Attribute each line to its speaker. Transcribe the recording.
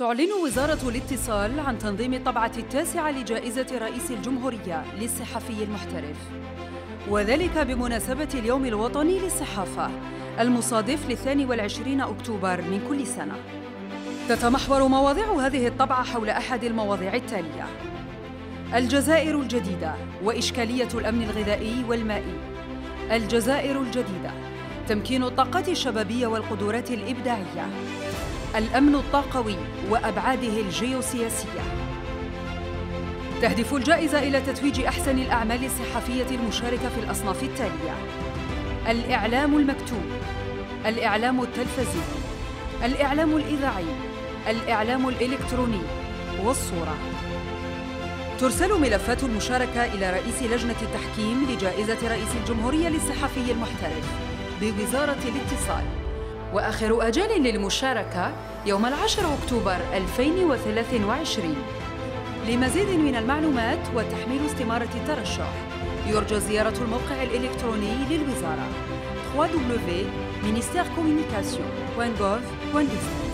Speaker 1: تعلن وزارة الاتصال عن تنظيم الطبعة التاسعة لجائزة رئيس الجمهورية للصحفي المحترف. وذلك بمناسبة اليوم الوطني للصحافة المصادف للثاني والعشرين أكتوبر من كل سنة. تتمحور مواضيع هذه الطبعة حول أحد المواضيع التالية. الجزائر الجديدة وإشكالية الأمن الغذائي والمائي. الجزائر الجديدة تمكين الطاقات الشبابية والقدرات الإبداعية. الأمن الطاقوي وأبعاده الجيوسياسية. تهدف الجائزة إلى تتويج أحسن الأعمال الصحفية المشاركة في الأصناف التالية. الإعلام المكتوب. الإعلام التلفزيوني الإعلام الإذاعي. الإعلام الإلكتروني والصورة. ترسل ملفات المشاركة إلى رئيس لجنة التحكيم لجائزة رئيس الجمهورية للصحفي المحترف بوزارة الاتصال. وآخر أجال للمشاركة يوم العشر أكتوبر 2023 لمزيد من المعلومات وتحميل استمارة الترشح يرجى زيارة الموقع الإلكتروني للوزارة www.ministercommunication.gov.sn